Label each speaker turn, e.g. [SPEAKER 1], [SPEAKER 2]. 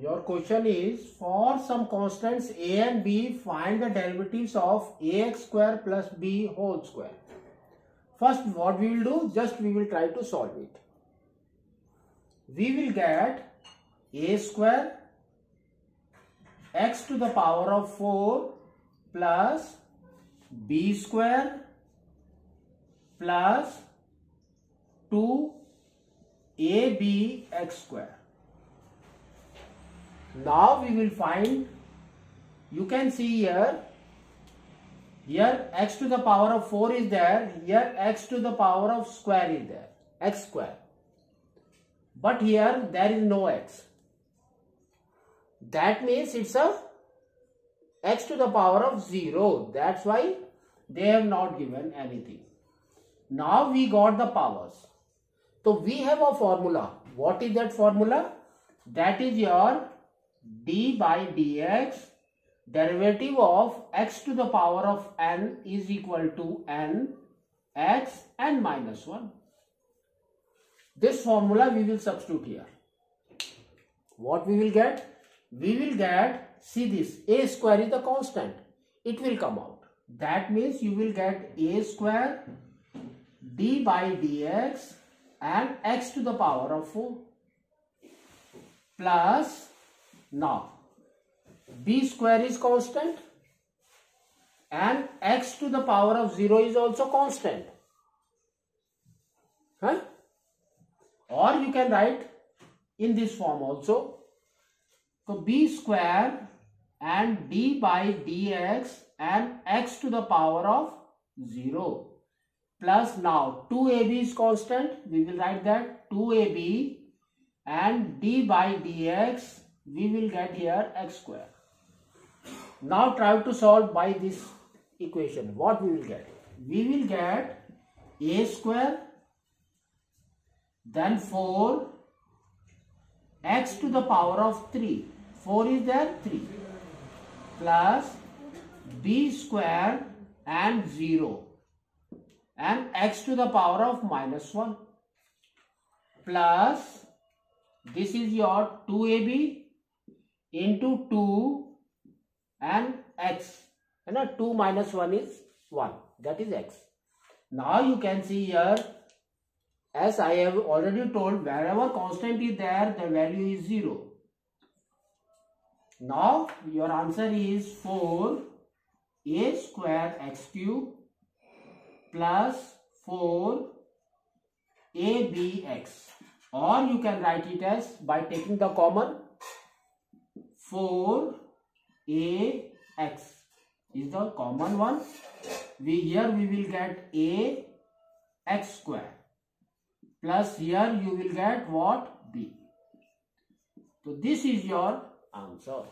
[SPEAKER 1] your question is for some constants a and b find the derivatives of ax square plus b whole square. First what we will do just we will try to solve it. We will get a square x to the power of 4 plus b square plus 2 abx square now we will find, you can see here, here x to the power of 4 is there, here x to the power of square is there, x square. But here there is no x. That means it's a x to the power of 0. That's why they have not given anything. Now we got the powers. So we have a formula. What is that formula? That is your d by dx derivative of x to the power of n is equal to n x n minus 1. This formula we will substitute here. What we will get? We will get, see this, a square is the constant. It will come out. That means you will get a square d by dx and x to the power of 4 plus now, b square is constant and x to the power of 0 is also constant. Huh? Or you can write in this form also. So, b square and d by dx and x to the power of 0 plus now 2ab is constant we will write that 2ab and d by dx we will get here x square. Now try to solve by this equation. What we will get? We will get a square then 4 x to the power of 3. 4 is there 3 plus b square and 0 and x to the power of minus 1 plus this is your 2ab into 2 and x. and know, 2 minus 1 is 1. That is x. Now you can see here, as I have already told, wherever constant is there, the value is 0. Now your answer is 4 a square x cube plus 4 abx or you can write it as by taking the common 4 a x. Is the common one? We here we will get a x square. Plus here you will get what? B. So this is your answer